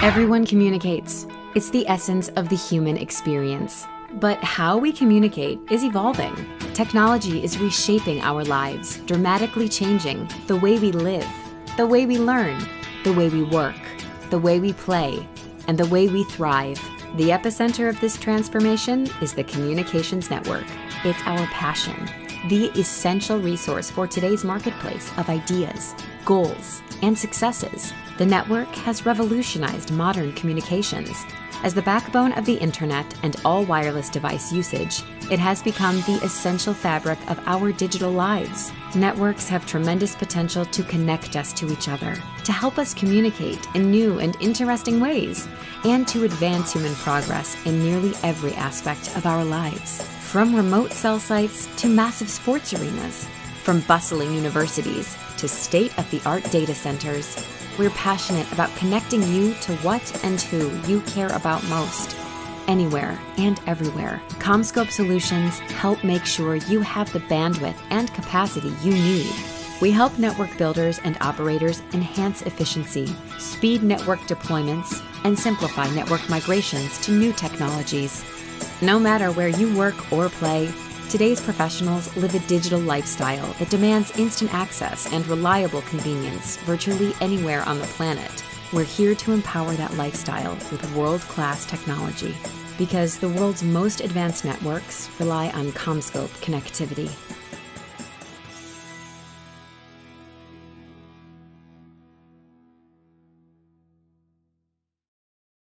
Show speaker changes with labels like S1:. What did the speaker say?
S1: Everyone communicates. It's the essence of the human experience. But how we communicate is evolving. Technology is reshaping our lives, dramatically changing the way we live, the way we learn, the way we work, the way we play, and the way we thrive. The epicenter of this transformation is the Communications Network. It's our passion, the essential resource for today's marketplace of ideas, goals, and successes. The network has revolutionized modern communications. As the backbone of the internet and all wireless device usage, it has become the essential fabric of our digital lives. Networks have tremendous potential to connect us to each other, to help us communicate in new and interesting ways, and to advance human progress in nearly every aspect of our lives. From remote cell sites to massive sports arenas, from bustling universities to state of the art data centers, we're passionate about connecting you to what and who you care about most. Anywhere and everywhere, CommScope Solutions help make sure you have the bandwidth and capacity you need. We help network builders and operators enhance efficiency, speed network deployments, and simplify network migrations to new technologies. No matter where you work or play, Today's professionals live a digital lifestyle that demands instant access and reliable convenience virtually anywhere on the planet. We're here to empower that lifestyle with world class technology because the world's most advanced networks rely on CommScope connectivity.